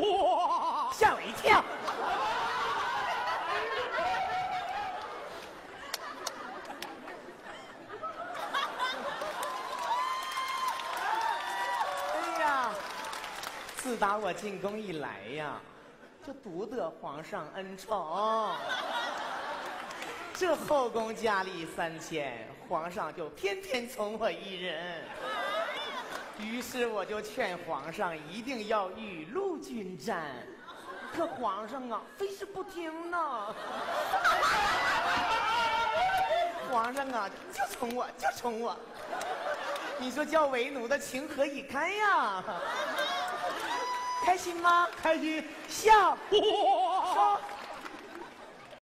哇吓我一跳。哎呀，自打我进宫以来呀，就独得皇上恩宠。这后宫佳丽三千，皇上就偏偏宠我一人。于是我就劝皇上一定要雨露均沾，可皇上啊，非是不听呢。皇上啊，就宠我，就宠我。你说叫为奴的情何以堪呀？开心吗？开心。笑。笑